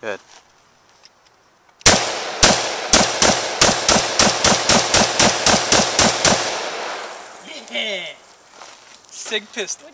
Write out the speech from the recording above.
Good. Yeah! Sig pistol.